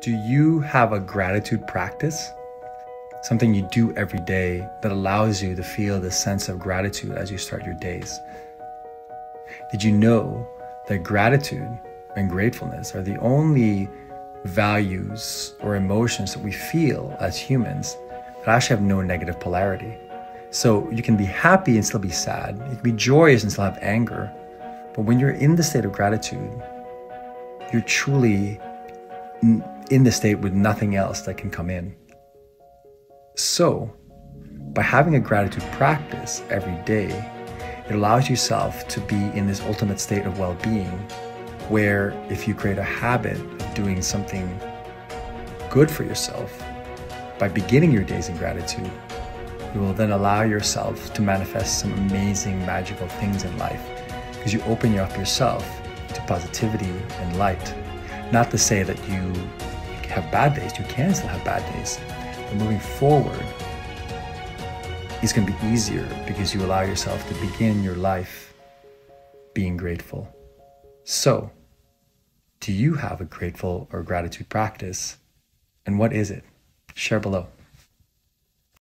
Do you have a gratitude practice? Something you do every day that allows you to feel the sense of gratitude as you start your days. Did you know that gratitude and gratefulness are the only values or emotions that we feel as humans that actually have no negative polarity? So you can be happy and still be sad. You can be joyous and still have anger. But when you're in the state of gratitude, you're truly in the state with nothing else that can come in. So, by having a gratitude practice every day, it allows yourself to be in this ultimate state of well being where if you create a habit of doing something good for yourself by beginning your days in gratitude, you will then allow yourself to manifest some amazing, magical things in life because you open up yourself to positivity and light. Not to say that you have bad days. You can still have bad days. But moving forward is going to be easier because you allow yourself to begin your life being grateful. So, do you have a grateful or gratitude practice? And what is it? Share below.